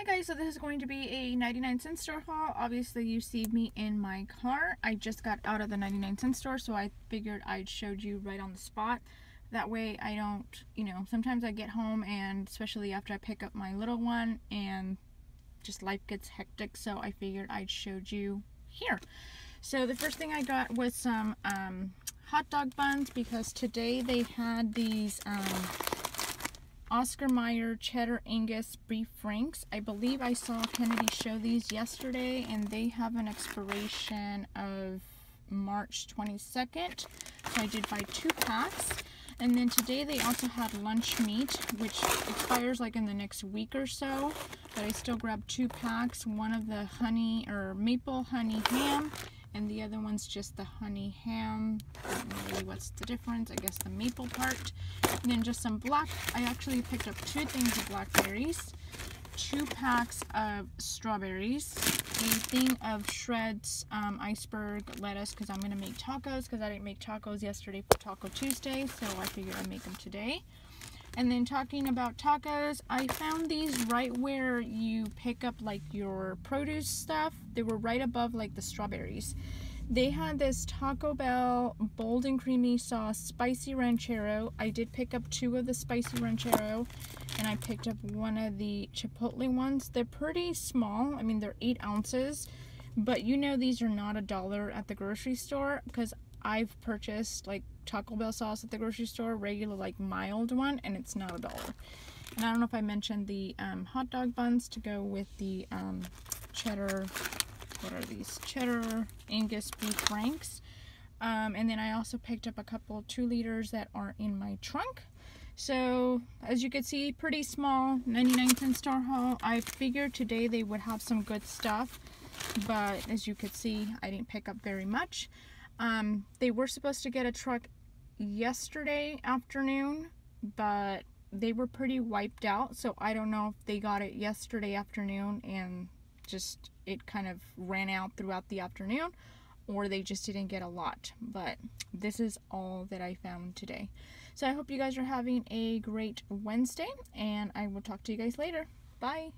Hi guys, so this is going to be a 99 cent store haul. Obviously you see me in my car. I just got out of the 99 cent store so I figured I'd showed you right on the spot. That way I don't, you know, sometimes I get home and especially after I pick up my little one and just life gets hectic so I figured I'd showed you here. So the first thing I got was some um, hot dog buns because today they had these um, Oscar Mayer Cheddar Angus Beef Franks. I believe I saw Kennedy show these yesterday and they have an expiration of March 22nd. So I did buy two packs. And then today they also had lunch meat, which expires like in the next week or so. But I still grabbed two packs. One of the honey or maple honey ham and the other one's just the honey ham. Really what's the difference. I guess the maple part. And then just some black. I actually picked up two things of blackberries, two packs of strawberries, a thing of shreds um, iceberg lettuce because I'm going to make tacos because I didn't make tacos yesterday for Taco Tuesday, so I figured I'd make them today. And then talking about tacos, I found these right where you pick up like your produce stuff. They were right above like the strawberries. They had this Taco Bell bold and creamy sauce spicy ranchero. I did pick up two of the spicy ranchero and I picked up one of the chipotle ones. They're pretty small. I mean, they're eight ounces, but you know these are not a dollar at the grocery store because I've purchased like Taco Bell sauce at the grocery store, regular like mild one, and it's not a dollar. And I don't know if I mentioned the um, hot dog buns to go with the um, cheddar, what are these? Cheddar Angus beef franks. Um, and then I also picked up a couple two liters that are in my trunk. So as you can see, pretty small, 99 cent store haul. I figured today they would have some good stuff, but as you could see, I didn't pick up very much. Um, they were supposed to get a truck yesterday afternoon, but they were pretty wiped out. So I don't know if they got it yesterday afternoon and just it kind of ran out throughout the afternoon or they just didn't get a lot. But this is all that I found today. So I hope you guys are having a great Wednesday and I will talk to you guys later. Bye.